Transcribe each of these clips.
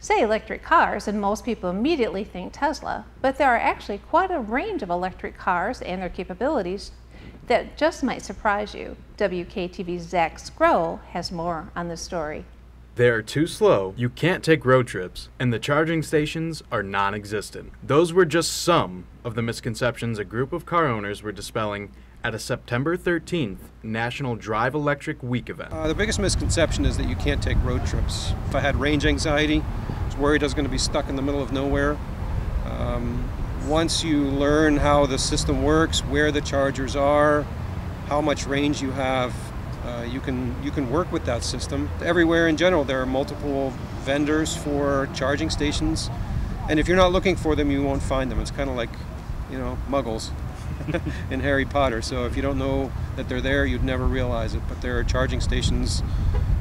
Say electric cars, and most people immediately think Tesla, but there are actually quite a range of electric cars and their capabilities that just might surprise you. WKTV's Zach Skrow has more on this story. They're too slow, you can't take road trips, and the charging stations are non existent. Those were just some of the misconceptions a group of car owners were dispelling at a September 13th National Drive Electric Week event. Uh, the biggest misconception is that you can't take road trips. If I had range anxiety, I was worried I was going to be stuck in the middle of nowhere. Um, once you learn how the system works, where the chargers are, how much range you have, uh, you can you can work with that system. Everywhere in general, there are multiple vendors for charging stations, and if you're not looking for them, you won't find them. It's kind of like, you know, Muggles. in Harry Potter. So if you don't know that they're there, you'd never realize it. But there are charging stations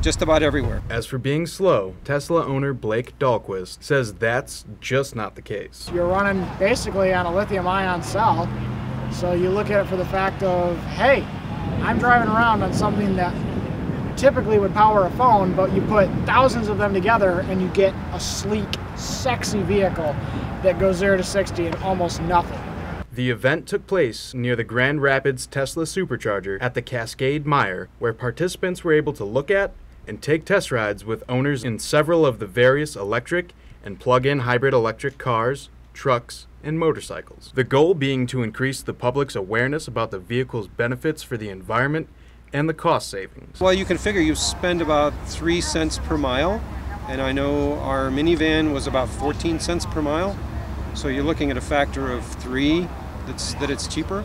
just about everywhere. As for being slow, Tesla owner Blake Dahlquist says that's just not the case. You're running basically on a lithium ion cell. So you look at it for the fact of, hey, I'm driving around on something that typically would power a phone, but you put thousands of them together and you get a sleek, sexy vehicle that goes 0 to 60 in almost nothing. The event took place near the Grand Rapids Tesla Supercharger at the Cascade Meijer, where participants were able to look at and take test rides with owners in several of the various electric and plug-in hybrid electric cars, trucks, and motorcycles. The goal being to increase the public's awareness about the vehicle's benefits for the environment and the cost savings. Well, you can figure you spend about 3 cents per mile, and I know our minivan was about 14 cents per mile. So you're looking at a factor of 3 that's, that it's cheaper.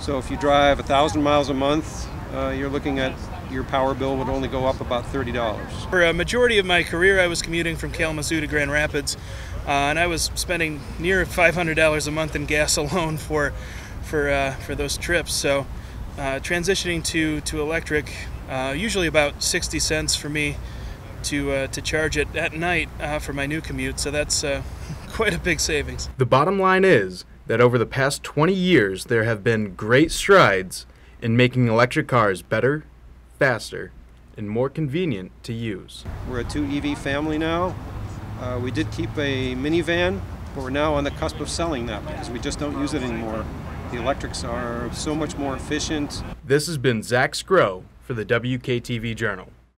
So if you drive a thousand miles a month, uh, you're looking at your power bill would only go up about $30. For a majority of my career, I was commuting from Kalamazoo to Grand Rapids, and I was spending near $500 a month in gas alone for for uh, for those trips. So uh, transitioning to to electric, uh, usually about 60 cents for me to uh, to charge it at night for my new commute. So that's quite a big savings. The bottom line is that over the past 20 years there have been great strides in making electric cars better, faster, and more convenient to use. We're a two EV family now. Uh, we did keep a minivan, but we're now on the cusp of selling that because we just don't use it anymore. The electrics are so much more efficient. This has been Zach Skrow for the WKTV Journal.